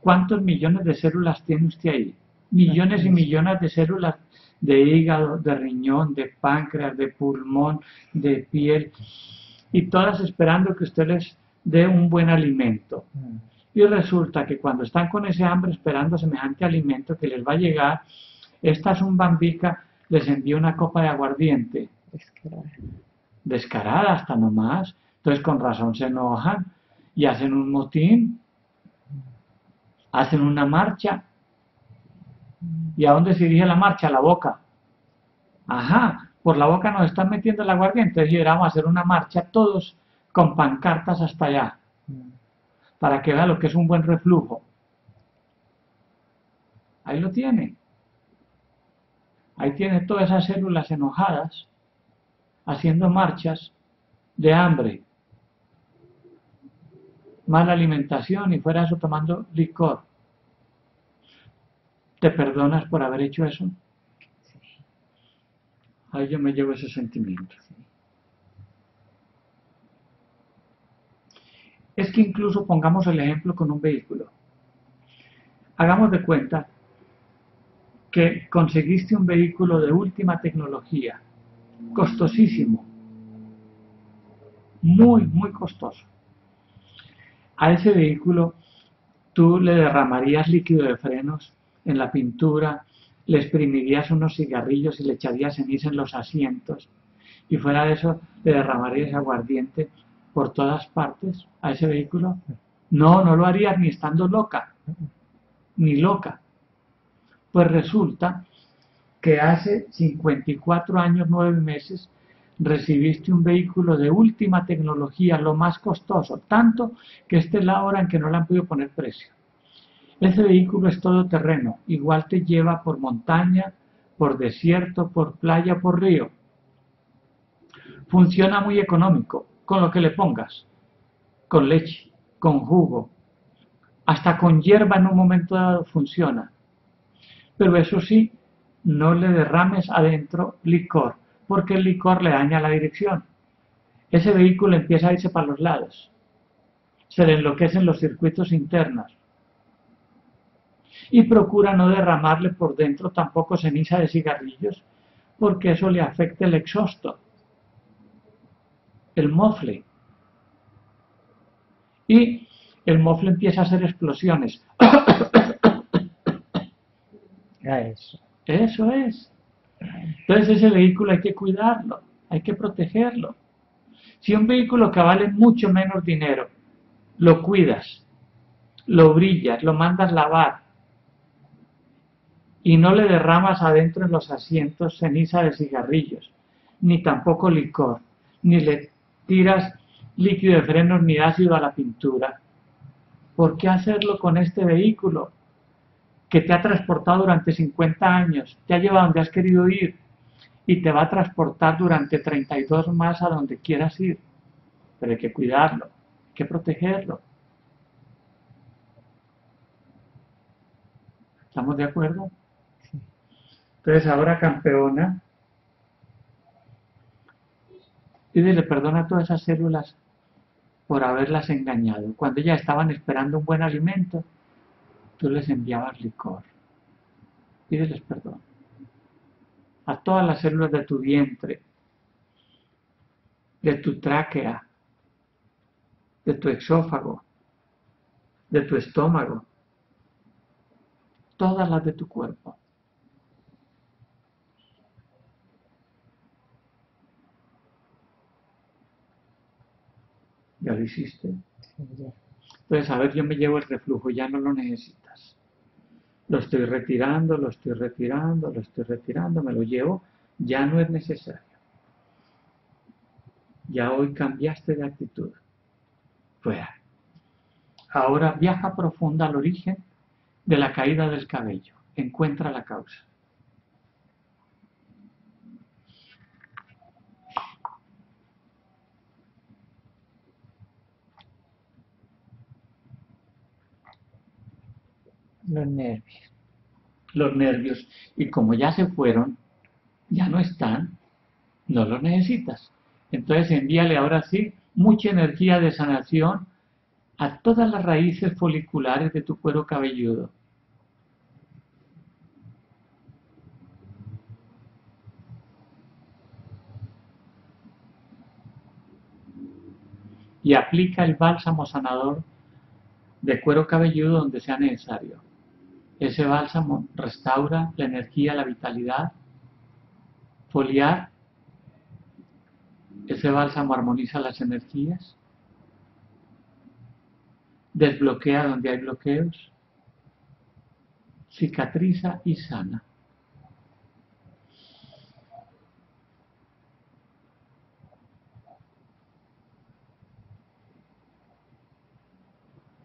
Speaker 1: ¿Cuántos millones de células tiene usted ahí? Millones y millones de células de hígado, de riñón, de páncreas, de pulmón, de piel, y todas esperando que usted les dé un buen alimento. Y resulta que cuando están con ese hambre esperando semejante alimento que les va a llegar, esta zumbambica les envía una copa de aguardiente,
Speaker 2: Descarada.
Speaker 1: descarada hasta nomás. Entonces con razón se enojan y hacen un motín, hacen una marcha. ¿Y a dónde se dirige la marcha? A la boca. Ajá, por la boca nos están metiendo el aguardiente. Entonces vamos a hacer una marcha todos con pancartas hasta allá, para que vea lo que es un buen reflujo. Ahí lo tiene. Ahí tiene todas esas células enojadas haciendo marchas de hambre, mala alimentación y fuera eso tomando licor. ¿Te perdonas por haber hecho eso? Ahí yo me llevo ese sentimiento. Es que incluso pongamos el ejemplo con un vehículo. Hagamos de cuenta que conseguiste un vehículo de última tecnología, costosísimo, muy, muy costoso. A ese vehículo tú le derramarías líquido de frenos en la pintura, le exprimirías unos cigarrillos y le echarías ceniza en los asientos y fuera de eso le derramarías aguardiente por todas partes a ese vehículo. No, no lo harías ni estando loca, ni loca. Pues resulta que hace 54 años, 9 meses, recibiste un vehículo de última tecnología, lo más costoso, tanto que esta es la hora en que no le han podido poner precio. Ese vehículo es todo terreno, igual te lleva por montaña, por desierto, por playa, por río. Funciona muy económico, con lo que le pongas, con leche, con jugo, hasta con hierba en un momento dado funciona. Pero eso sí, no le derrames adentro licor, porque el licor le daña la dirección. Ese vehículo empieza a irse para los lados. Se le enloquecen los circuitos internos. Y procura no derramarle por dentro tampoco ceniza de cigarrillos, porque eso le afecta el exhausto, el mofle. Y el mofle empieza a hacer explosiones. (coughs)
Speaker 2: eso.
Speaker 1: Eso es. Entonces ese vehículo hay que cuidarlo, hay que protegerlo. Si un vehículo que vale mucho menos dinero, lo cuidas, lo brillas, lo mandas lavar y no le derramas adentro en los asientos ceniza de cigarrillos, ni tampoco licor, ni le tiras líquido de frenos ni ácido a la pintura. ¿Por qué hacerlo con este vehículo? que te ha transportado durante 50 años, te ha llevado donde has querido ir y te va a transportar durante 32 más a donde quieras ir. Pero hay que cuidarlo, hay que protegerlo. ¿Estamos de acuerdo? Entonces ahora campeona, pídele perdón a todas esas células por haberlas engañado. Cuando ya estaban esperando un buen alimento, tú les enviabas licor. Pídeles perdón. A todas las células de tu vientre, de tu tráquea, de tu exófago, de tu estómago, todas las de tu cuerpo. ¿Ya lo hiciste? Entonces, a ver, yo me llevo el reflujo, ya no lo necesitas. Lo estoy retirando, lo estoy retirando, lo estoy retirando, me lo llevo, ya no es necesario. Ya hoy cambiaste de actitud. Fuera. Ahora viaja profunda al origen de la caída del cabello. Encuentra la causa.
Speaker 2: Los nervios.
Speaker 1: Los nervios. Y como ya se fueron, ya no están, no los necesitas. Entonces envíale ahora sí mucha energía de sanación a todas las raíces foliculares de tu cuero cabelludo. Y aplica el bálsamo sanador de cuero cabelludo donde sea necesario. Ese bálsamo restaura la energía, la vitalidad. Foliar. Ese bálsamo armoniza las energías. Desbloquea donde hay bloqueos. Cicatriza y sana.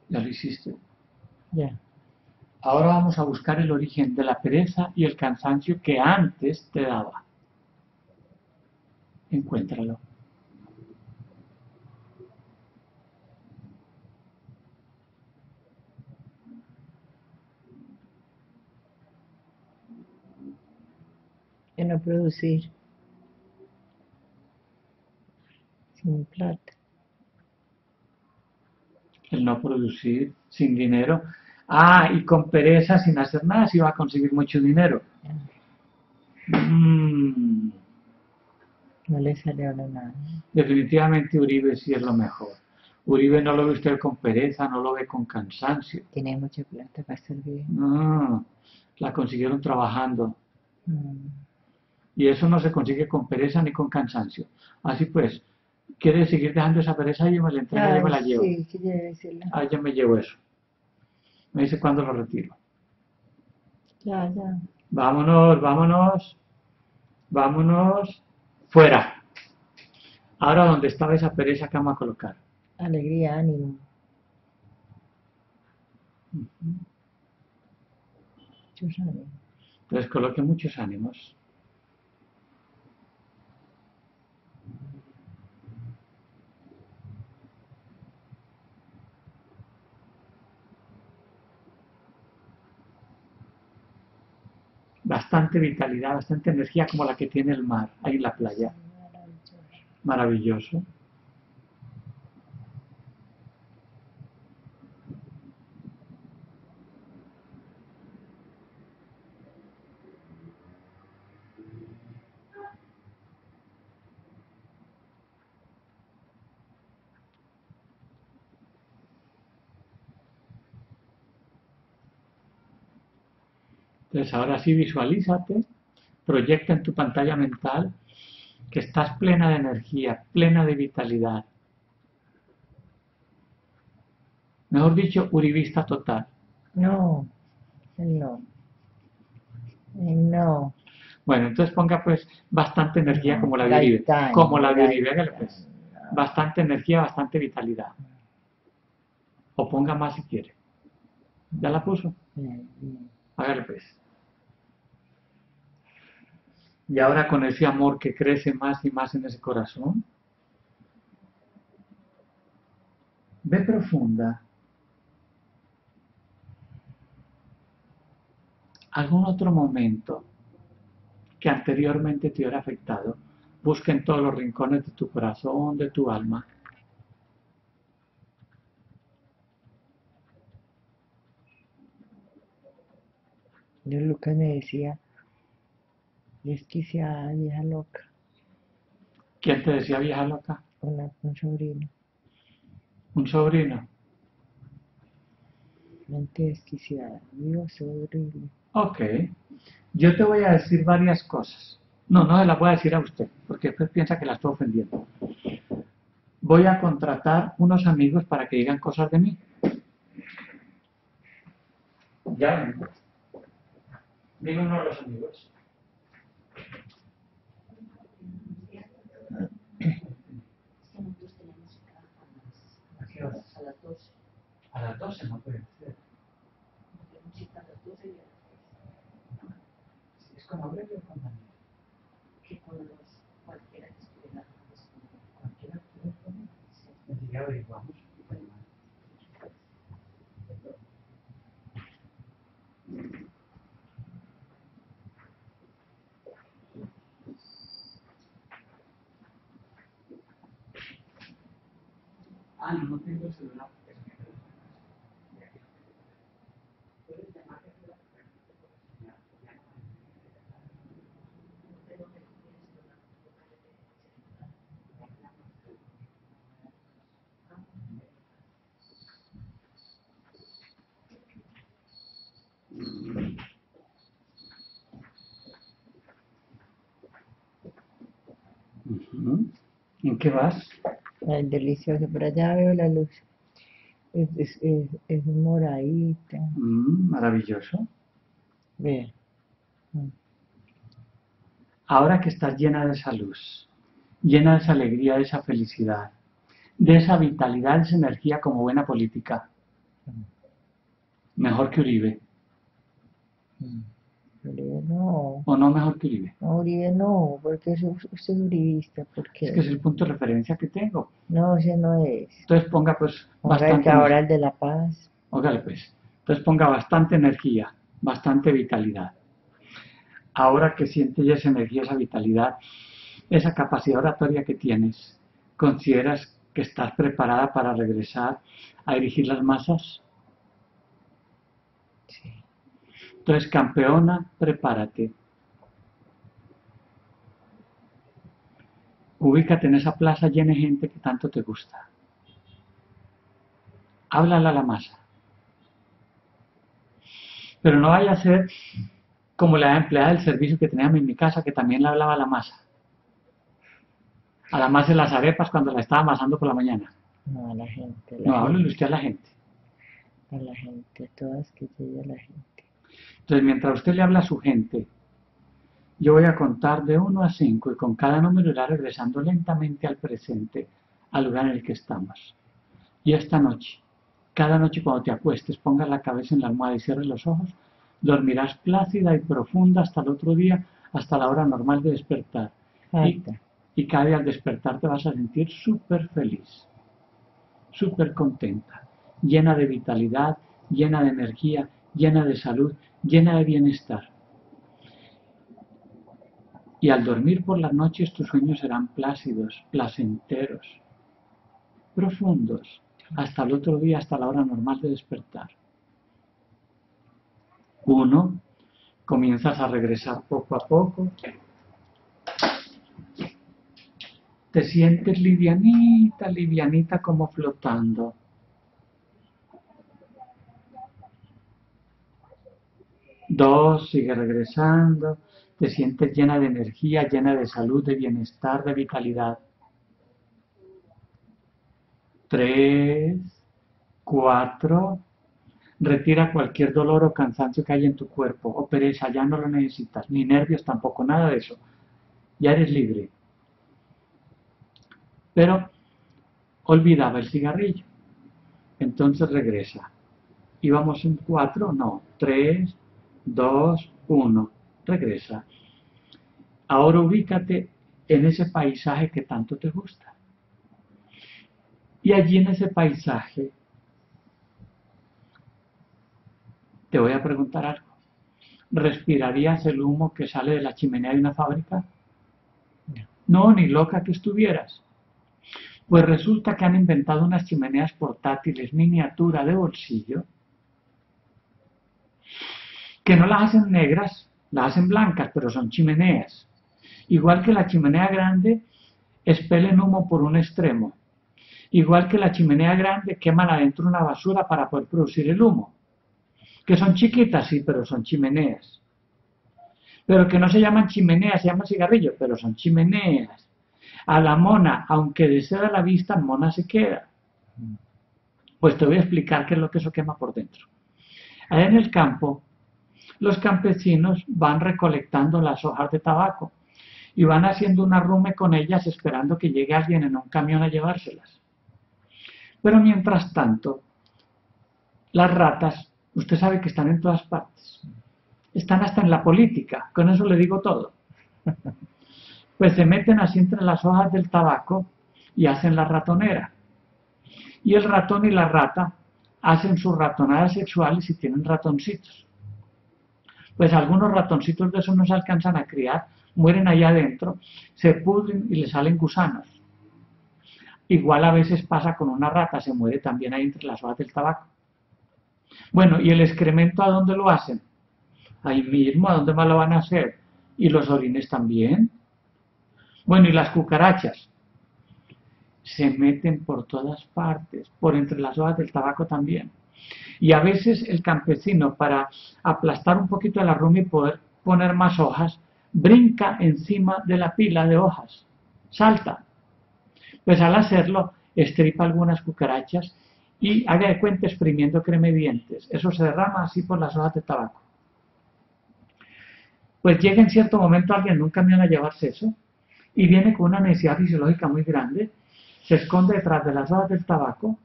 Speaker 1: ¿Ya lo hiciste?
Speaker 2: Ya.
Speaker 1: Ahora vamos a buscar el origen de la pereza y el cansancio que antes te daba. Encuéntralo.
Speaker 2: En no producir. Sin plata.
Speaker 1: El no producir sin dinero. Ah, y con pereza, sin hacer nada, si va a conseguir mucho dinero. Mm,
Speaker 2: No le ahora nada.
Speaker 1: definitivamente Uribe sí es lo mejor. Uribe no lo ve usted con pereza, no lo ve con cansancio.
Speaker 2: Tiene mucha plata para bien.
Speaker 1: No, la consiguieron trabajando.
Speaker 2: Mm,
Speaker 1: Y eso no se consigue con pereza ni con cansancio. Así pues, ¿quiere seguir dejando esa pereza? Yo me la entrego, yo me la llevo.
Speaker 2: Sí, sí.
Speaker 1: Ah, yo me llevo eso. Me dice cuándo lo retiro.
Speaker 2: Ya, ya.
Speaker 1: Vámonos, vámonos, vámonos, fuera. Ahora, ¿dónde estaba esa pereza que vamos a colocar?
Speaker 2: Alegría, ánimo. Muchos ánimos.
Speaker 1: Entonces coloque muchos ánimos. Bastante vitalidad, bastante energía como la que tiene el mar ahí en la playa. Maravilloso. Entonces ahora sí visualízate, proyecta en tu pantalla mental que estás plena de energía, plena de vitalidad. Mejor dicho, uribista total.
Speaker 2: No, no, no.
Speaker 1: Bueno, entonces ponga pues bastante energía como la de Uribe. Como la de Uribe, hágale pues. Bastante energía, bastante vitalidad. O ponga más si quiere. ¿Ya la puso? Hágale pues. Y ahora con ese amor que crece más y más en ese corazón, ve profunda. Algún otro momento que anteriormente te hubiera afectado, busca en todos los rincones de tu corazón, de tu alma.
Speaker 2: Yo Lucas me decía, desquiciada, vieja loca.
Speaker 1: ¿Quién te decía vieja loca?
Speaker 2: Una, un sobrino.
Speaker 1: ¿Un sobrino?
Speaker 2: Mente desquiciada. Dios, horrible.
Speaker 1: Ok. Yo te voy a decir varias cosas. No, no se las voy a decir a usted, porque después piensa que la estoy ofendiendo. Voy a contratar unos amigos para que digan cosas de mí. Ya vengo. Dime uno de los amigos. ¿A qué horas?
Speaker 3: A las 12.
Speaker 1: A las 12 no puede ser.
Speaker 3: Tenemos cita a las 12 y a las 3.
Speaker 1: Es.
Speaker 3: Que cualquiera que estuviera.
Speaker 1: Cualquiera puede poner. Enseguida averiguamos. Ah, no, no tengo el celular. ¿En qué vas?
Speaker 2: Ay, delicioso, pero allá veo la luz. Es, es, es, es moradita.
Speaker 1: Mm, maravilloso.
Speaker 2: Vea.
Speaker 1: Ahora que estás llena de esa luz, llena de esa alegría, de esa felicidad, de esa vitalidad, de esa energía como buena política, mejor que Uribe,
Speaker 2: Uribe no.
Speaker 1: o no mejor que Uribe.
Speaker 2: No, Uribe no, porque es, usted es uribista, porque
Speaker 1: Es que es el punto de referencia que tengo.
Speaker 2: no, ese no es.
Speaker 1: Entonces ponga pues
Speaker 2: Ponga el
Speaker 1: bastante,
Speaker 2: que ahora el de la paz.
Speaker 1: óigale, pues. Entonces ponga bastante energía, bastante vitalidad. Ahora que sientes ya esa energía, esa vitalidad, esa capacidad oratoria que tienes, ¿consideras que estás preparada para regresar a dirigir las masas?
Speaker 2: Sí.
Speaker 1: Entonces, campeona, prepárate. Ubícate en esa plaza llena de gente que tanto te gusta. Háblale a la masa. Pero no vaya a ser como la empleada del servicio que teníamos en mi casa, que también le hablaba a la masa. A la masa de las arepas cuando la estaba amasando por la mañana.
Speaker 2: No, a la gente. la
Speaker 1: No, háblele usted a la gente.
Speaker 2: A la gente, a todas que llegue a la gente.
Speaker 1: Entonces, mientras usted le habla a su gente, yo voy a contar de 1 a 5 y con cada número irá regresando lentamente al presente, al lugar en el que estamos. Y esta noche, cada noche cuando te acuestes, pongas la cabeza en la almohada y cierres los ojos, dormirás plácida y profunda hasta el otro día, hasta la hora normal de despertar. Y, y cada día al despertar te vas a sentir súper feliz, súper contenta, llena de vitalidad, llena de energía, llena de salud, llena de bienestar. Y al dormir por las noches tus sueños serán plácidos, placenteros, profundos, hasta el otro día, hasta la hora normal de despertar. Uno, comienzas a regresar poco a poco. Te sientes livianita, livianita como flotando. Dos, sigue regresando. Te sientes llena de energía, llena de salud, de bienestar, de vitalidad. Tres, cuatro. Retira cualquier dolor o cansancio que hay en tu cuerpo o pereza, ya no lo necesitas, ni nervios tampoco, nada de eso. Ya eres libre. Pero olvidaba el cigarrillo. Entonces regresa. ¿Íbamos en cuatro? No. Tres, dos, uno. Regresa. Ahora ubícate en ese paisaje que tanto te gusta. Y allí en ese paisaje te voy a preguntar algo. ¿Respirarías el humo que sale de la chimenea de una fábrica? No, ni loca que estuvieras. Pues resulta que han inventado unas chimeneas portátiles miniatura de bolsillo que no las hacen negras, las hacen blancas, pero son chimeneas. Igual que la chimenea grande, expelen humo por un extremo. Igual que la chimenea grande, queman adentro una basura para poder producir el humo. Que son chiquitas, sí, pero son chimeneas. Pero que no se llaman chimeneas, se llaman cigarrillos, pero son chimeneas. A la mona, aunque desea la vista, mona se queda. Pues te voy a explicar qué es lo que eso quema por dentro. Allá en el campo, los campesinos van recolectando las hojas de tabaco y van haciendo un arrume con ellas esperando que llegue alguien en un camión a llevárselas. Pero mientras tanto, las ratas, usted sabe que están en todas partes. Están hasta en la política, con eso le digo todo. Pues se meten así entre las hojas del tabaco y hacen la ratonera. Y el ratón y la rata hacen sus ratonadas sexuales y tienen ratoncitos pues algunos ratoncitos de esos no se alcanzan a criar, mueren allá adentro, se pudren y le salen gusanos. Igual a veces pasa con una rata, se muere también ahí entre las hojas del tabaco. Bueno, ¿y el excremento a dónde lo hacen? Ahí mismo, ¿a dónde más lo van a hacer? ¿Y los orines también? Bueno, ¿y las cucarachas? Se meten por todas partes, por entre las hojas del tabaco también. Y a veces el campesino, para aplastar un poquito el arrume y poder poner más hojas, brinca encima de la pila de hojas, salta. Pues al hacerlo, estripa algunas cucarachas y haga de cuenta exprimiendo creme dientes. Eso se derrama así por las hojas de tabaco. Pues llega en cierto momento alguien en un camión a llevarse eso y viene con una necesidad fisiológica muy grande, se esconde detrás de las hojas del tabaco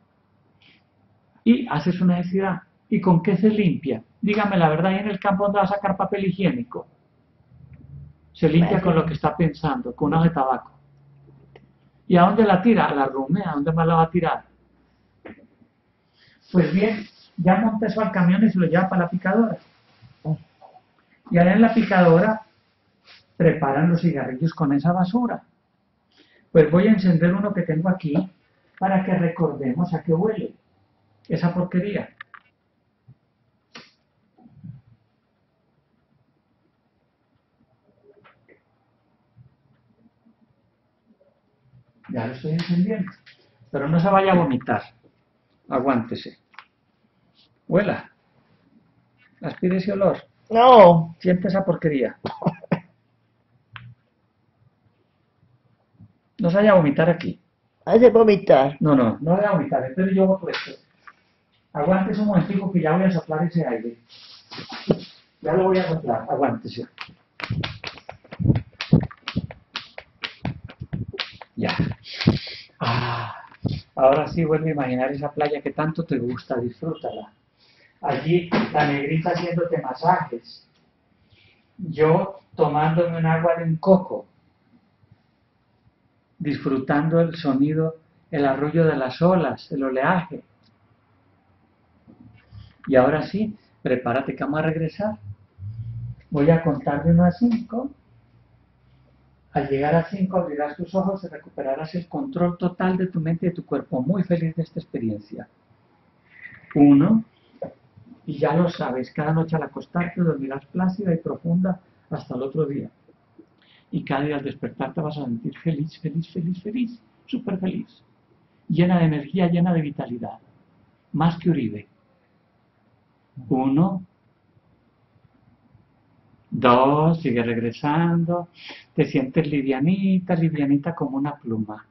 Speaker 1: y hace su necesidad. ¿Y con qué se limpia? Dígame la verdad, ¿y en el campo dónde va a sacar papel higiénico? Se limpia con lo que está pensando, con una de tabaco. ¿Y a dónde la tira? A la rumea, ¿a dónde más la va a tirar? Pues bien, ya monta eso al camión y se lo lleva para la picadora. Y allá en la picadora preparan los cigarrillos con esa basura. Pues voy a encender uno que tengo aquí para que recordemos a qué huele esa porquería. Ya lo estoy encendiendo. Pero no se vaya a vomitar. Aguántese. Huela. Aspire ese olor.
Speaker 2: No.
Speaker 1: Siente esa porquería. No se vaya a vomitar aquí.
Speaker 2: Hace vomitar.
Speaker 1: No, no, no vaya a vomitar. Espero yo voto esto. Aguántese un momentico que ya voy a soplar ese aire. Ya lo voy a soplar. Aguántese. Ya. Ah, ahora sí vuelve a imaginar esa playa que tanto te gusta, disfrútala. Allí la negrita haciéndote masajes. Yo tomándome un agua de un coco, disfrutando el sonido, el arrullo de las olas, el oleaje. Y ahora sí, prepárate que vamos a regresar. Voy a contar de 1 a 5 Al llegar a 5 abrirás tus ojos y recuperarás el control total de tu mente y de tu cuerpo. Muy feliz de esta experiencia. 1. Y ya lo sabes, cada noche al acostarte dormirás plácida y profunda hasta el otro día. Y cada día al despertarte vas a sentir feliz, feliz, feliz, feliz, súper feliz. Llena de energía, llena de vitalidad. Más que Uribe. Uno. Dos, sigue regresando. Te sientes livianita, livianita como una pluma.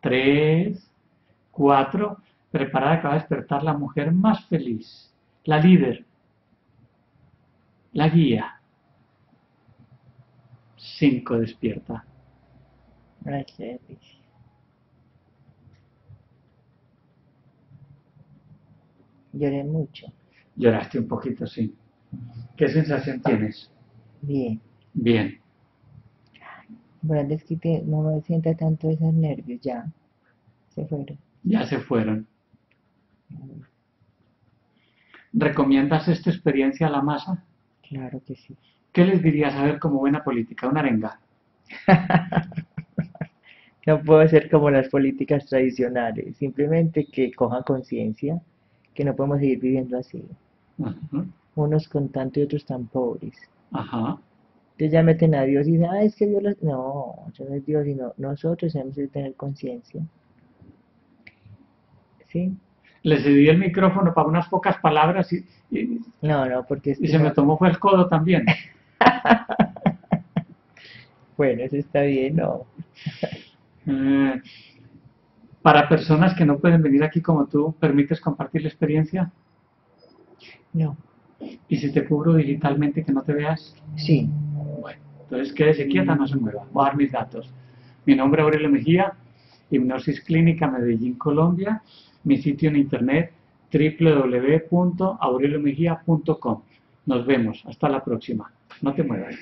Speaker 1: Tres. Cuatro. Preparada que va a despertar la mujer más feliz. La líder. La guía. Cinco, despierta.
Speaker 2: Gracias. Lloré mucho.
Speaker 1: Lloraste un poquito, sí. ¿Qué sensación tienes?
Speaker 2: Bien.
Speaker 1: Bien.
Speaker 2: Bueno, es que te- no me sienta tanto esos nervios ya. Se fueron.
Speaker 1: Ya se fueron. ¿Recomiendas esta experiencia a la masa?
Speaker 2: Claro que sí.
Speaker 1: ¿Qué les dirías a ver como buena política? Una arenga. (laughs)
Speaker 2: No puedo ser como las políticas tradicionales. Simplemente que cojan conciencia que no podemos seguir viviendo así.
Speaker 1: Ajá.
Speaker 2: Unos con tanto y otros tan pobres.
Speaker 1: Ajá.
Speaker 2: Entonces ya meten a Dios y dicen, ah, es que Dios los... No, eso no es Dios, sino nosotros tenemos que tener conciencia. ¿Sí?
Speaker 1: Le cedí el micrófono para unas pocas palabras y, y-
Speaker 2: No, no, porque es
Speaker 1: y se me tomó fue el codo también. (laughs)
Speaker 2: Bueno, eso está bien, no. (laughs)
Speaker 1: Eh, para personas que no pueden venir aquí como tú, ¿permites compartir la experiencia?
Speaker 2: No.
Speaker 1: ¿Y si te cubro digitalmente que no te veas?
Speaker 2: Sí.
Speaker 1: Bueno, entonces quédese quieta, no se mueva. Voy a dar mis datos. Mi nombre es Aurelio Mejía, Hipnosis Clínica Medellín, Colombia. Mi sitio en internet www.aureliomejía.com. Nos vemos. Hasta la próxima. No te muevas.